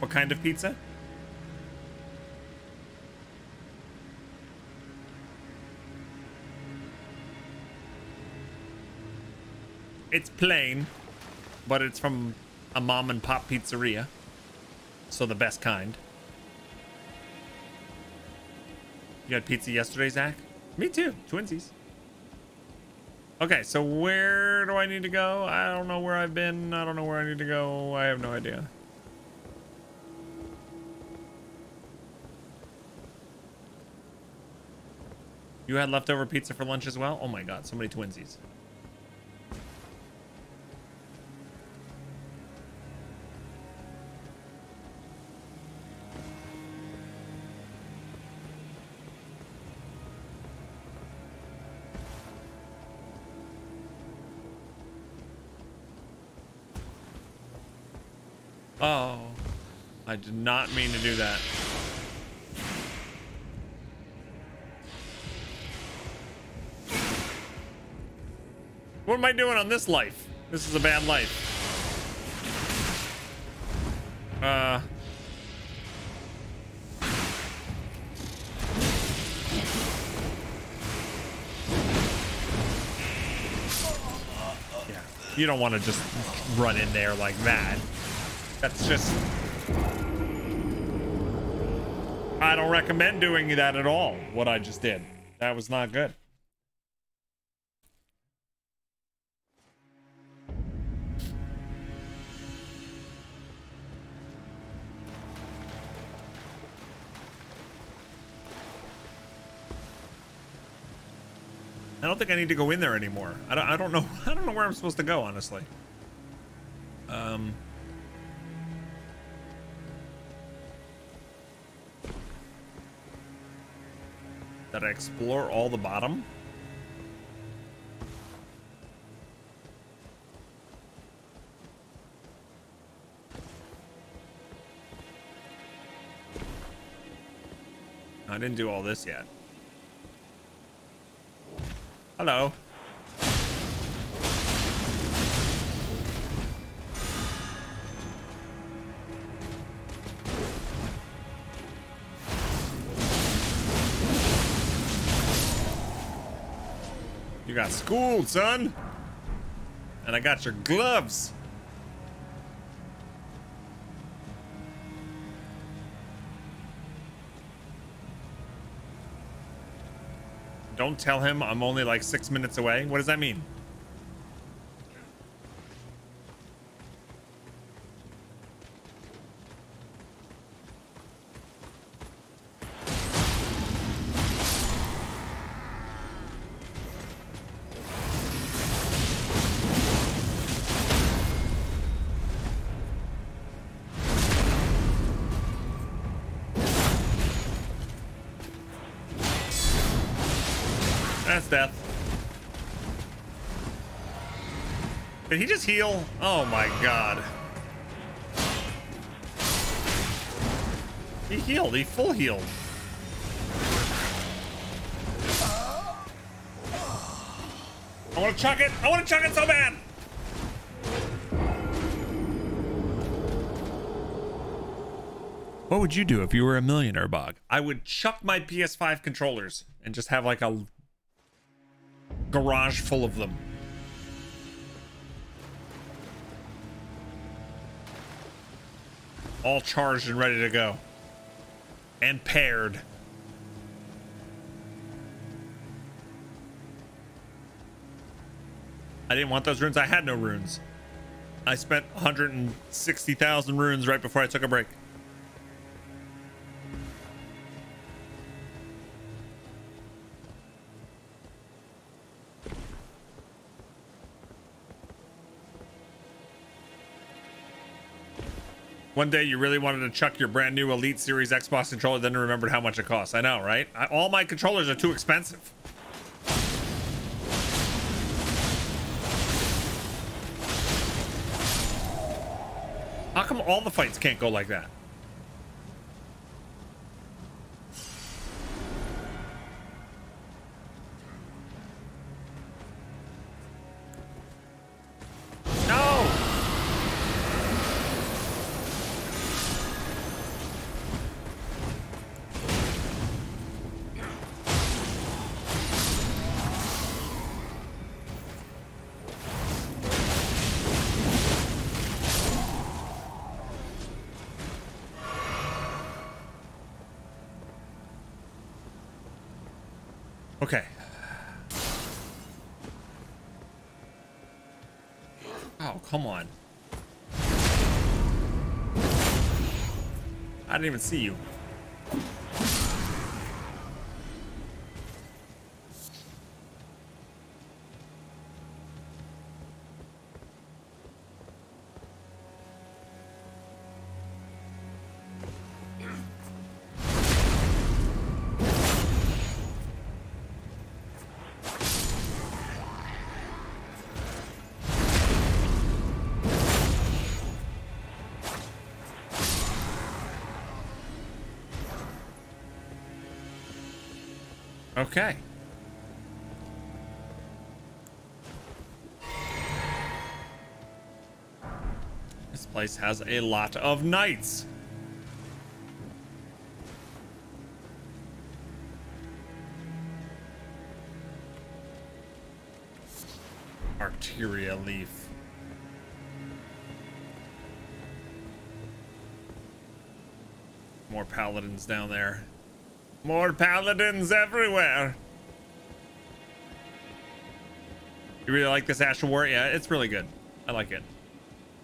What kind of pizza? It's plain, but it's from a mom and pop pizzeria. So the best kind. You had pizza yesterday, Zach? Me too. Twinsies. Okay, so where do I need to go? I don't know where I've been. I don't know where I need to go. I have no idea. You had leftover pizza for lunch as well? Oh my god, so many twinsies. Oh, I did not mean to do that. What am I doing on this life? This is a bad life. Uh. Yeah, you don't want to just run in there like that. That's just... I don't recommend doing that at all, what I just did. That was not good. I don't think I need to go in there anymore. I don't, I don't know. I don't know where I'm supposed to go, honestly. Um... Did I explore all the bottom? I didn't do all this yet. Hello. You got schooled, son. And I got your gloves. Don't tell him I'm only like six minutes away. What does that mean? Heal? Oh my god. He healed. He full healed. I want to chuck it. I want to chuck it so bad. What would you do if you were a millionaire, Bog? I would chuck my PS5 controllers and just have like a garage full of them. All charged and ready to go. And paired. I didn't want those runes. I had no runes. I spent 160,000 runes right before I took a break. One day you really wanted to chuck your brand new Elite Series Xbox controller, then remembered how much it costs. I know, right? I, all my controllers are too expensive. How come all the fights can't go like that? Didn't even see you. Okay. This place has a lot of knights. Arteria leaf. More paladins down there. More paladins everywhere. You really like this Ash of War? Yeah, it's really good. I like it.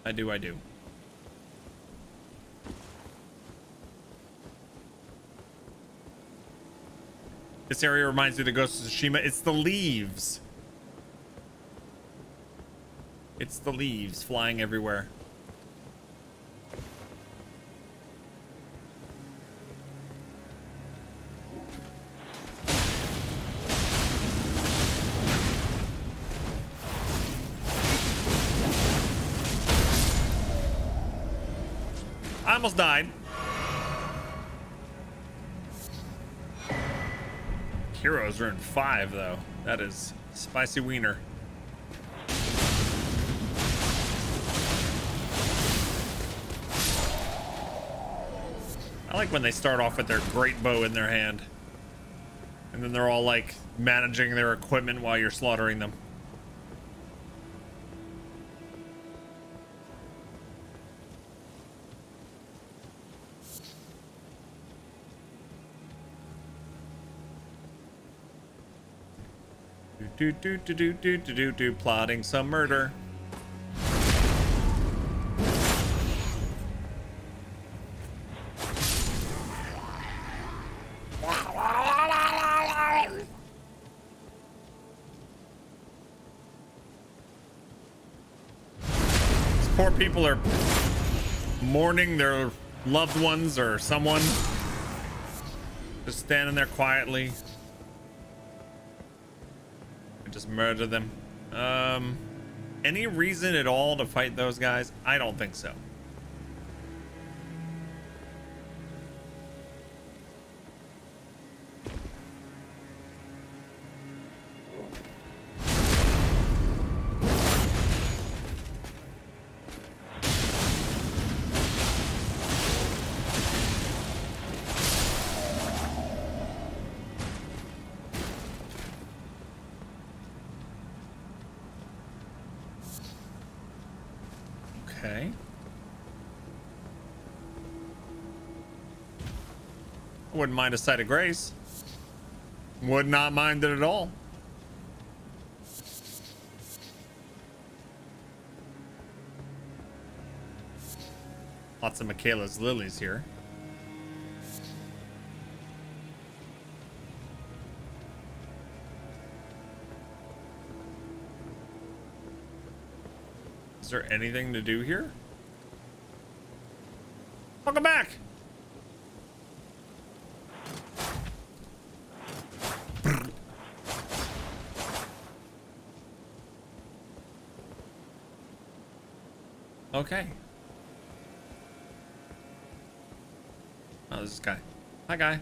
I do, I do. This area reminds me of the Ghost of Tsushima. It's the leaves. It's the leaves flying everywhere. Almost. Heroes are in five, though. That is spicy wiener. I like when they start off with their great bow in their hand. And then they're all like managing their equipment while you're slaughtering them. Do do do do do do do do plotting some murder. These poor people are mourning their loved ones or someone. Just standing there quietly just murder them. Um, any reason at all to fight those guys? I don't think so. Okay. Wouldn't mind a sight of grace. Would not mind it at all. Lots of Miquella's lilies here. Is there anything to do here? Welcome back. Okay. Oh, this guy. Hi, guy.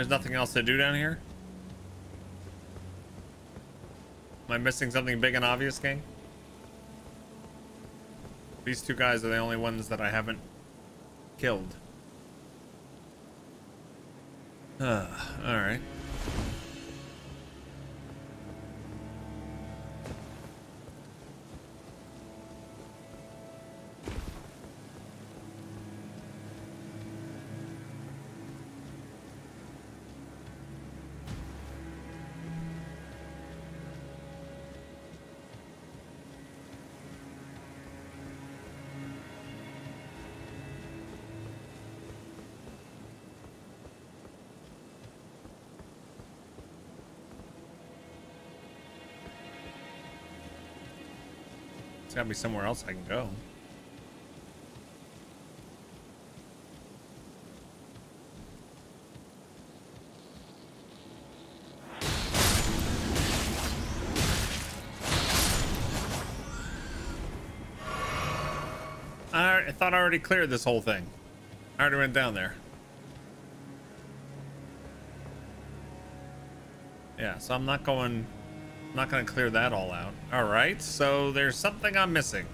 There's nothing else to do down here? Am I missing something big and obvious, gang? These two guys are the only ones that I haven't killed. Uh, all There's gotta be somewhere else I can go. I thought I already cleared this whole thing. I already went down there. Yeah, so I'm not going I'm not going to clear that all out. All right, so there's something I'm missing.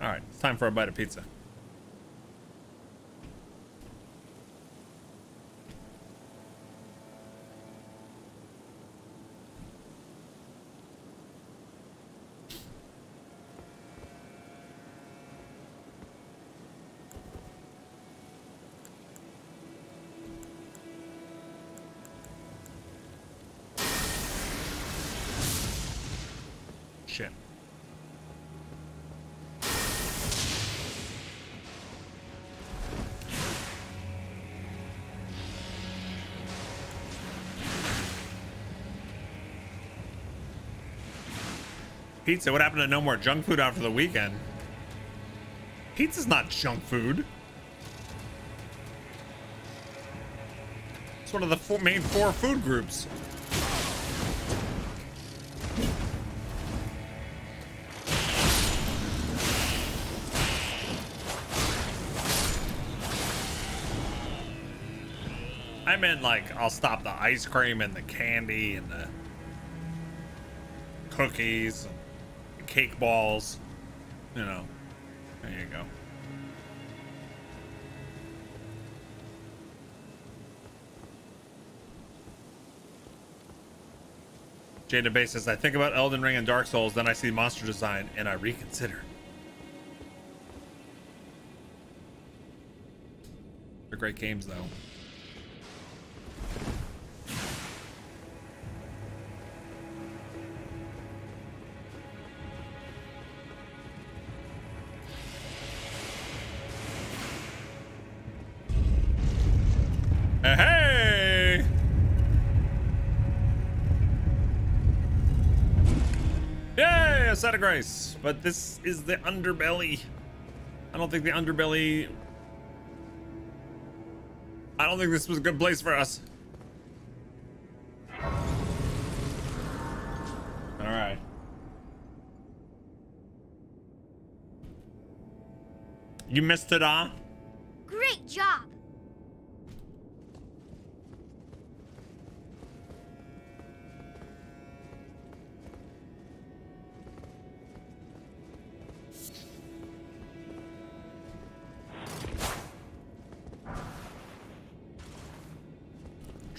All right, it's time for a bite of pizza. Pizza, what happened to no more junk food after the weekend? Pizza's not junk food. It's one of the four main four food groups. I meant like I'll stop the ice cream and the candy and the cookies cake balls. You know, there you go. Jada Bay says, I think about Elden Ring and Dark Souls, then I see monster design and I reconsider. They're great games though. Of Grace, but this is the underbelly. I don't think the underbelly... I don't think this was a good place for us. All right. You missed it, huh? Great job.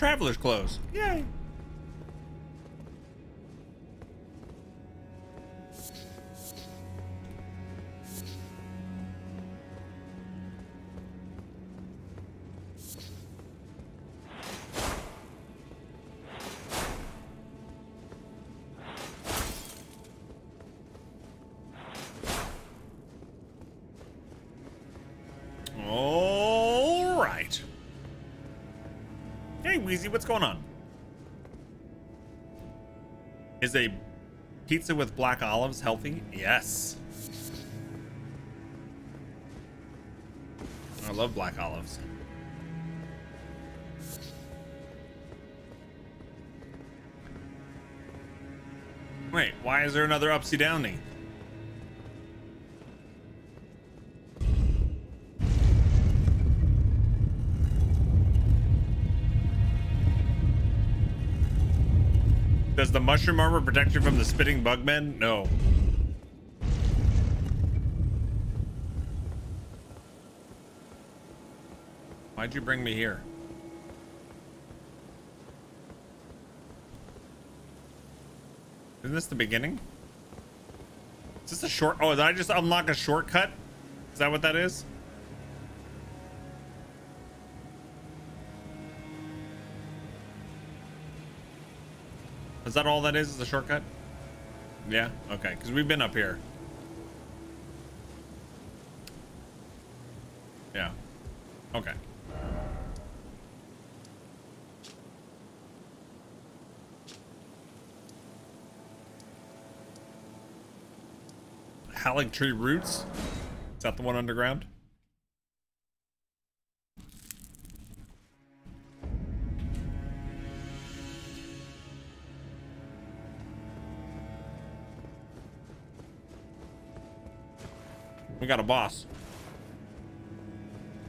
Traveler's clothes. Yay. What's going on? Is a pizza with black olives healthy? Yes. I love black olives. Wait, why is there another upsy downy? the mushroom armor protect you from the spitting bugmen? No. Why'd you bring me here? Isn't this the beginning? Is this a short? Oh, did I just unlock a shortcut? Is that what that is? Is that all that is? Is a shortcut? Yeah. Okay. Because we've been up here. Yeah. Okay. Haligtree Roots? Is that the one underground? We got a boss.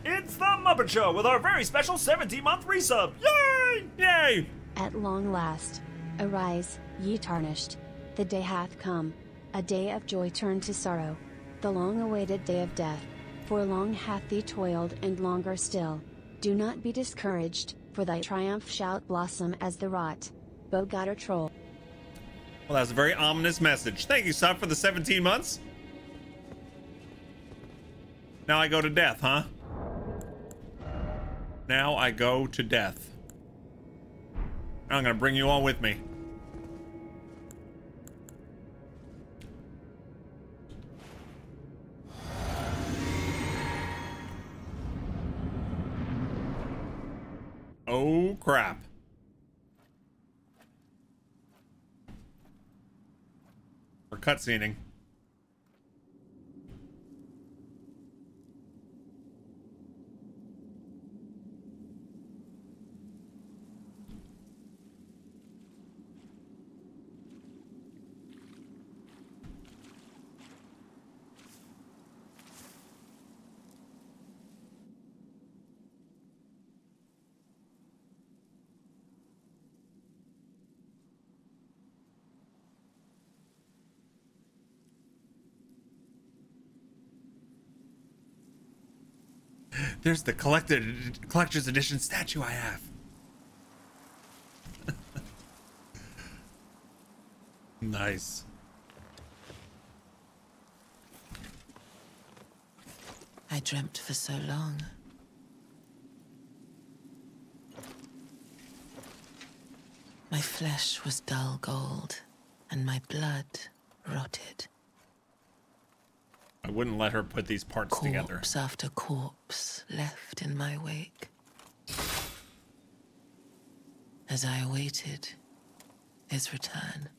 It's the Muppet Show with our very special 17 month resub. Yay! Yay! At long last, arise, ye tarnished. The day hath come, a day of joy turned to sorrow. The long awaited day of death. For long hath thee toiled and longer still. Do not be discouraged, for thy triumph shalt blossom as the rot. Bog Otter Troll. Well, that's a very ominous message. Thank you, Sub, for the 17 months. Now I go to death, huh? Now I go to death. I'm gonna bring you all with me. Oh crap. We're cutscening. There's the collector's edition statue I have. nice. I dreamt for so long. My flesh was dull gold, and my blood rotted. I wouldn't let her put these parts together. Corpse after corpse left in my wake. As I awaited his return.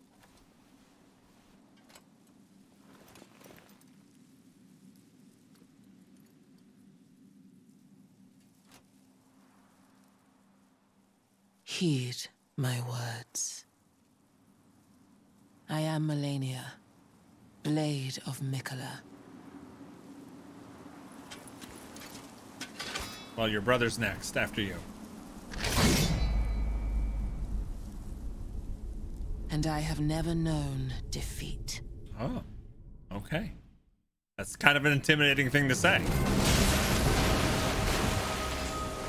Heed my words. I am Malenia, Blade of Miquella. Well, your brother's next after you. And I have never known defeat. Oh, okay. That's kind of an intimidating thing to say.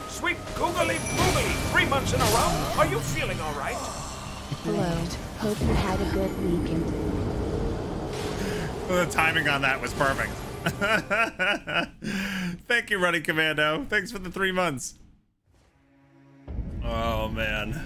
Sweet googly poogly, three months in a row. Are you feeling all right? Hello, hope you had a good weekend. The timing on that was perfect. Thank you, Running Commando. Thanks for the three months. Oh, man.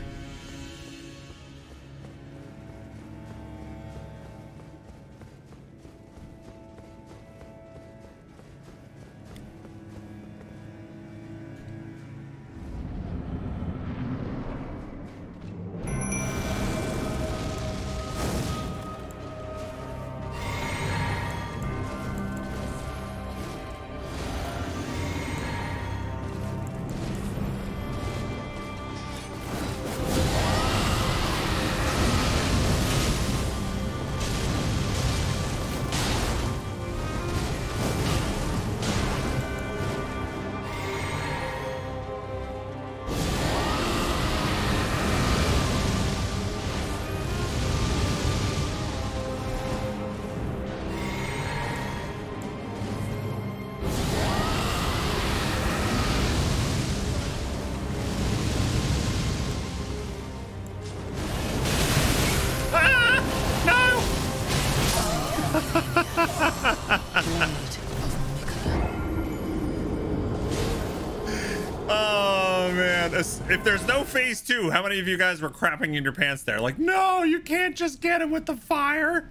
If there's no phase two, how many of you guys were crapping in your pants there? Like, no, you can't just get him with the fire.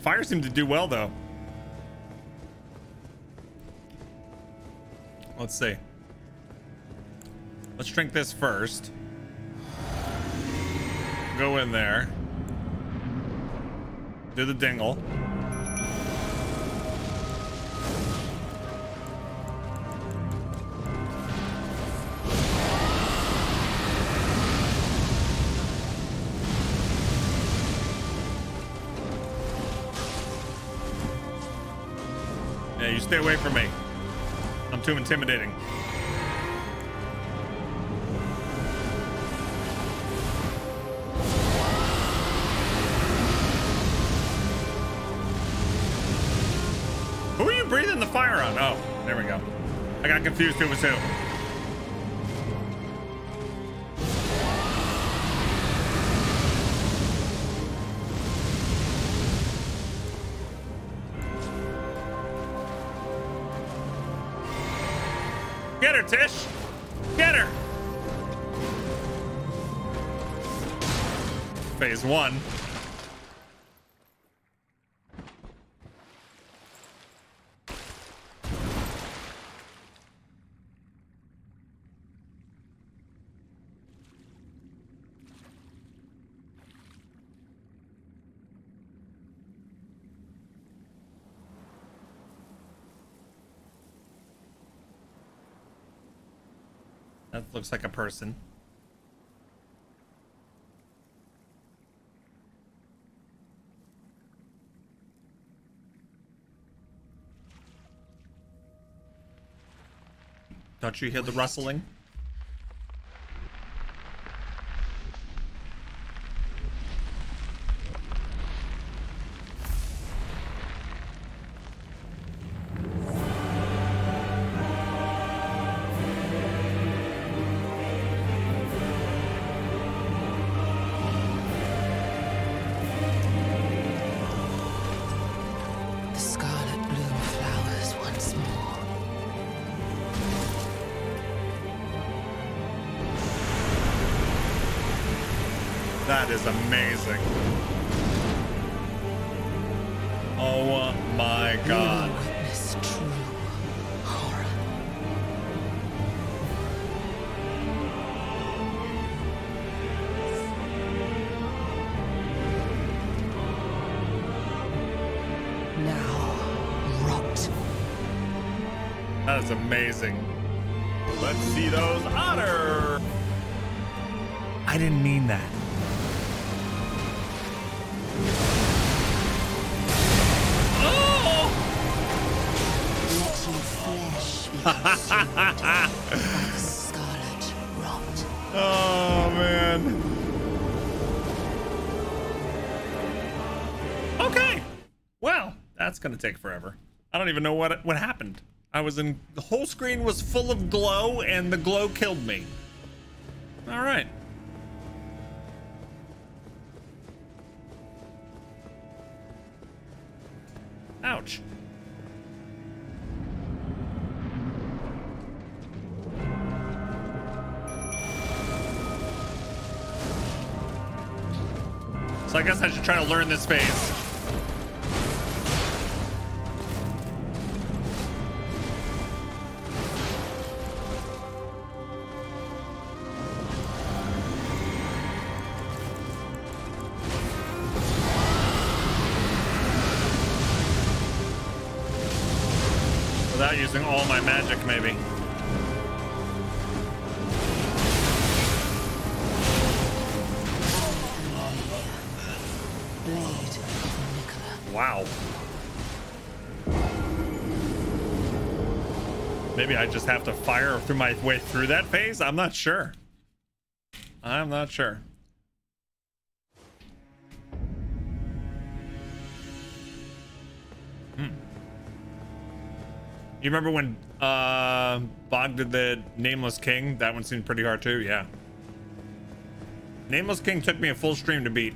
Fire seemed to do well though. Let's see. Let's drink this first. Go in there. Do the dingle. Yeah, you stay away from me. I'm too intimidating. Who are you breathing the fire on? Oh, there we go. I got confused who was who. One. That looks like a person. You hear the rustling? My god. will witness true horror. Now, rot. That is amazing. Let's see those otter. I didn't mean that. That's gonna take forever. I don't even know what what happened. I was in the whole screen was full of glow and the glow killed me. All right. Ouch. So I guess I should try to learn this phase. Using all my magic, maybe. Wow. Maybe I just have to fire through my way through that phase? I'm not sure. I'm not sure. Hmm. You remember when uh, Bog did the Nameless King? That one seemed pretty hard too, yeah. Nameless King took me a full stream to beat.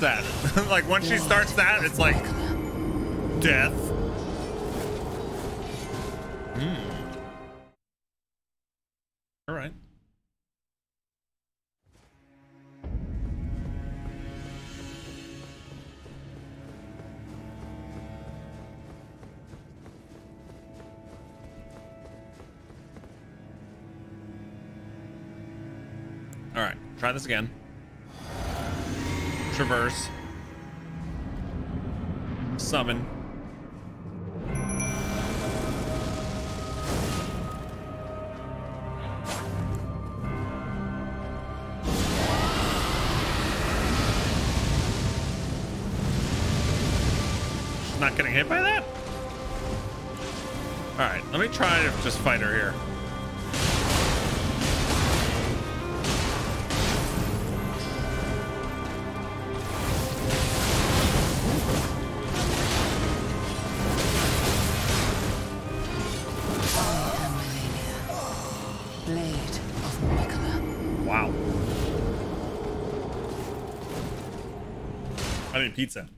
That. like once she starts that, it's like death. Hmm. All right. All right, try this again. Traverse. Summon. She's not getting hit by that? Alright, let me try to just fight her here. Pizza.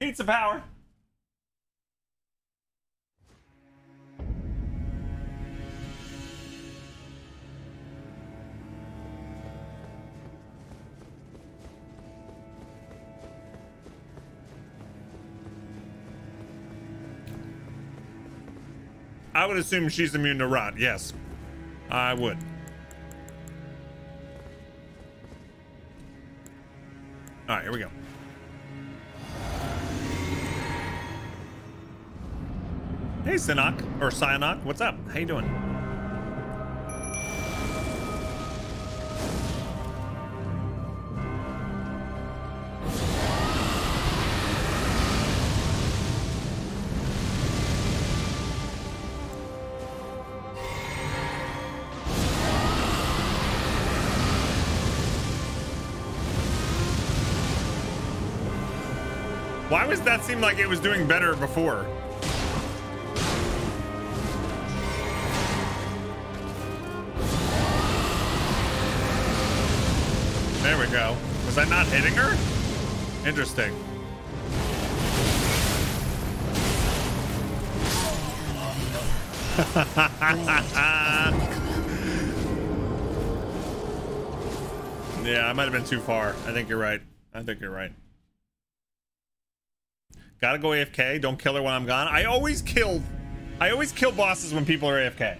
Pizza power. I would assume she's immune to rot. Yes, I would. All right, here we go. Hey, Sinok or Cyanok, what's up? How you doing? Why was that seem like it was doing better before? Was I not hitting her? Interesting. yeah, I might have been too far. I think you're right. I think you're right. Gotta go AFK. Don't kill her when I'm gone. I always kill. I always kill bosses when people are AFK.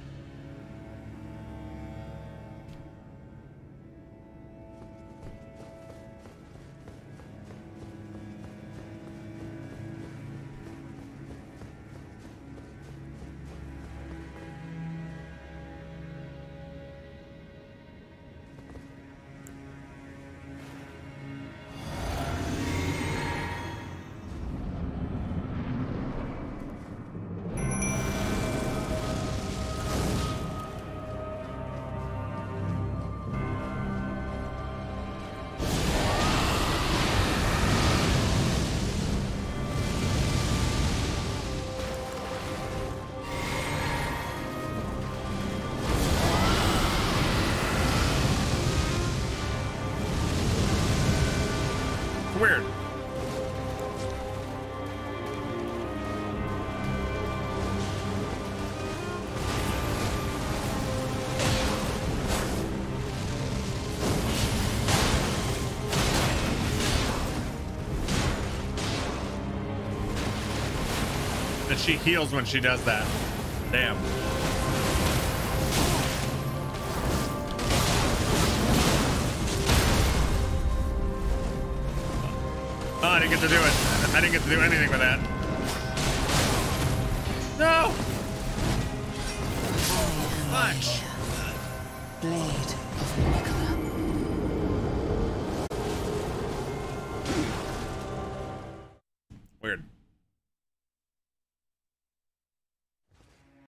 She heals when she does that. Damn. Oh, I didn't get to do it. I didn't get to do anything with that.